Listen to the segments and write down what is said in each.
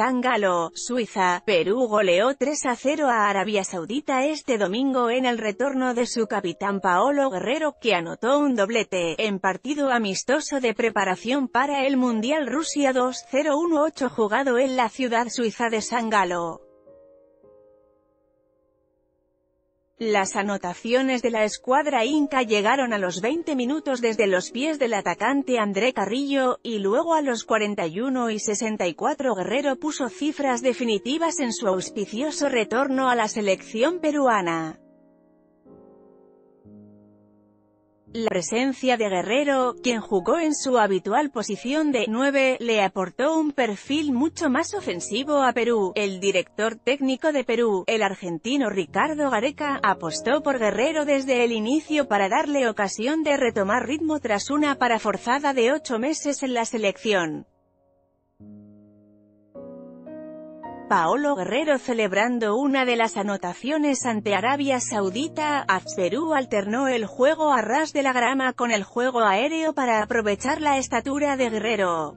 San Galo, Suiza, Perú goleó 3 a 0 a Arabia Saudita este domingo en el retorno de su capitán Paolo Guerrero, que anotó un doblete, en partido amistoso de preparación para el Mundial Rusia 2-0-1-8 jugado en la ciudad suiza de San Las anotaciones de la escuadra inca llegaron a los 20 minutos desde los pies del atacante André Carrillo, y luego a los 41 y 64 Guerrero puso cifras definitivas en su auspicioso retorno a la selección peruana. La presencia de Guerrero, quien jugó en su habitual posición de 9, le aportó un perfil mucho más ofensivo a Perú. El director técnico de Perú, el argentino Ricardo Gareca, apostó por Guerrero desde el inicio para darle ocasión de retomar ritmo tras una para forzada de ocho meses en la selección. Paolo Guerrero celebrando una de las anotaciones ante Arabia Saudita, Perú alternó el juego a ras de la grama con el juego aéreo para aprovechar la estatura de Guerrero.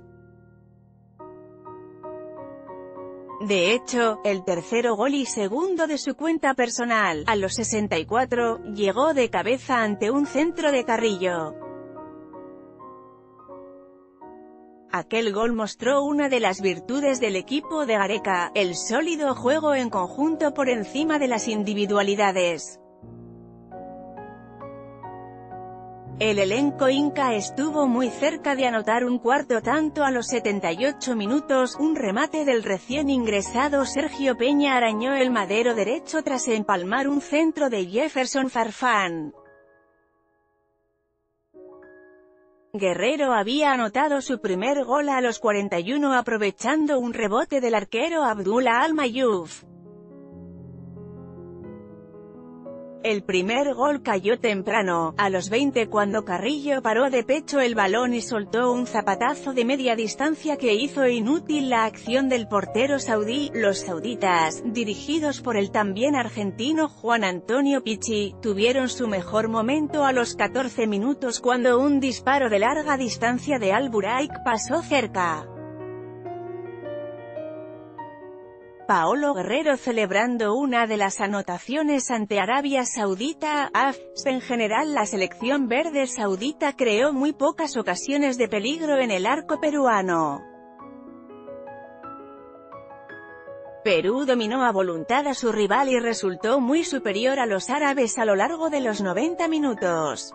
De hecho, el tercero gol y segundo de su cuenta personal, a los 64, llegó de cabeza ante un centro de Carrillo. Aquel gol mostró una de las virtudes del equipo de Gareca, el sólido juego en conjunto por encima de las individualidades. El elenco inca estuvo muy cerca de anotar un cuarto tanto a los 78 minutos, un remate del recién ingresado Sergio Peña arañó el madero derecho tras empalmar un centro de Jefferson Farfán. Guerrero había anotado su primer gol a los 41 aprovechando un rebote del arquero Abdullah Al-Mayuf. El primer gol cayó temprano, a los 20 cuando Carrillo paró de pecho el balón y soltó un zapatazo de media distancia que hizo inútil la acción del portero saudí. Los sauditas, dirigidos por el también argentino Juan Antonio Pichi, tuvieron su mejor momento a los 14 minutos cuando un disparo de larga distancia de Al Buraik pasó cerca. Paolo Guerrero celebrando una de las anotaciones ante Arabia Saudita, AF, en general la selección verde saudita creó muy pocas ocasiones de peligro en el arco peruano. Perú dominó a voluntad a su rival y resultó muy superior a los árabes a lo largo de los 90 minutos.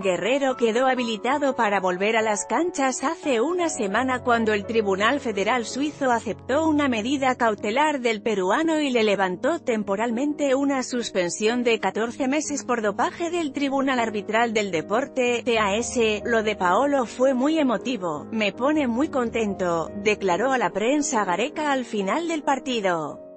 Guerrero quedó habilitado para volver a las canchas hace una semana cuando el Tribunal Federal Suizo aceptó una medida cautelar del peruano y le levantó temporalmente una suspensión de 14 meses por dopaje del Tribunal Arbitral del Deporte, TAS. Lo de Paolo fue muy emotivo, me pone muy contento, declaró a la prensa Gareca al final del partido.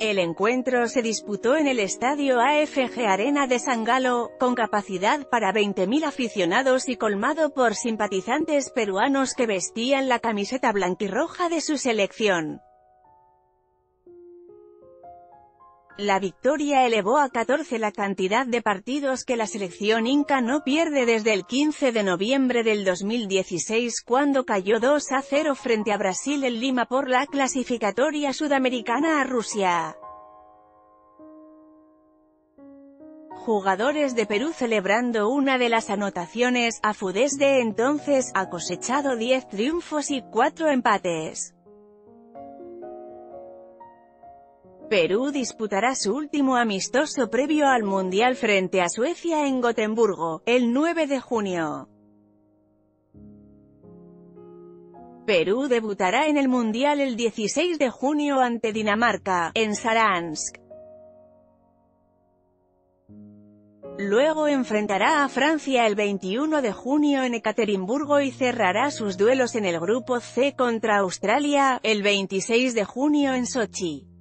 El encuentro se disputó en el estadio AFG Arena de San Galo, con capacidad para 20.000 aficionados y colmado por simpatizantes peruanos que vestían la camiseta blanquirroja de su selección. La victoria elevó a 14 la cantidad de partidos que la selección inca no pierde desde el 15 de noviembre del 2016 cuando cayó 2 a 0 frente a Brasil en Lima por la clasificatoria sudamericana a Rusia. Jugadores de Perú celebrando una de las anotaciones, Afu desde entonces, ha cosechado 10 triunfos y 4 empates. Perú disputará su último amistoso previo al Mundial frente a Suecia en Gotemburgo, el 9 de junio. Perú debutará en el Mundial el 16 de junio ante Dinamarca, en Saransk. Luego enfrentará a Francia el 21 de junio en Ekaterimburgo y cerrará sus duelos en el Grupo C contra Australia, el 26 de junio en Sochi.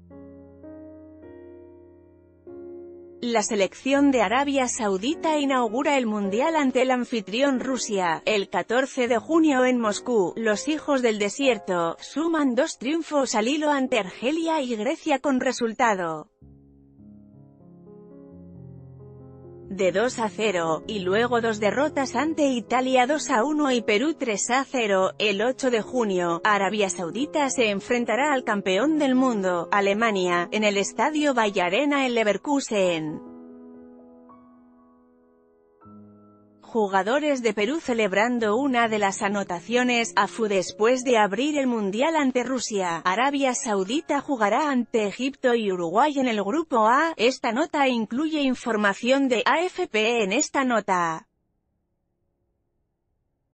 La selección de Arabia Saudita inaugura el Mundial ante el anfitrión Rusia, el 14 de junio en Moscú. Los hijos del desierto, suman dos triunfos al hilo ante Argelia y Grecia con resultado de 2 a 0, y luego dos derrotas ante Italia 2 a 1 y Perú 3 a 0. El 8 de junio, Arabia Saudita se enfrentará al campeón del mundo, Alemania, en el estadio Bayarena en Leverkusen. Jugadores de Perú celebrando una de las anotaciones, AFU después de abrir el Mundial ante Rusia. Arabia Saudita jugará ante Egipto y Uruguay en el Grupo A. Esta nota incluye información de AFP en esta nota.